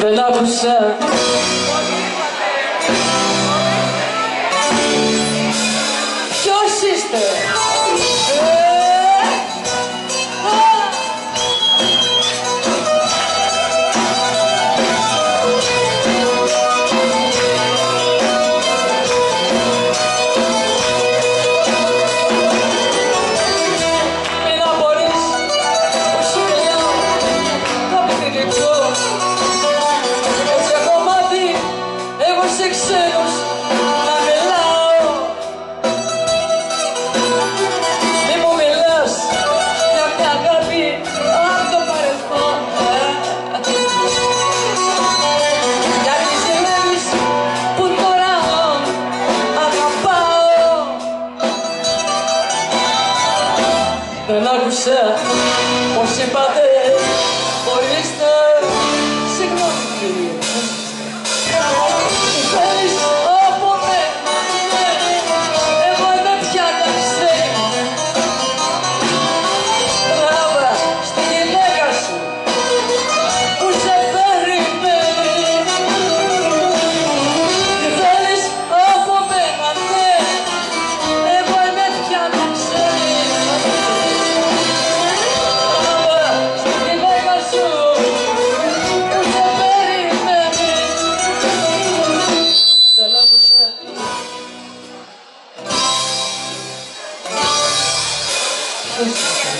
Δεν άκουσα Ποιος σε ξένους να μιλάω Μη μου μιλάς για μια αγάπη απ' το παρελθόν Γιατί ζηλεύεις που τώρα αγαπάω Δεν άκουσα πως είπατε Música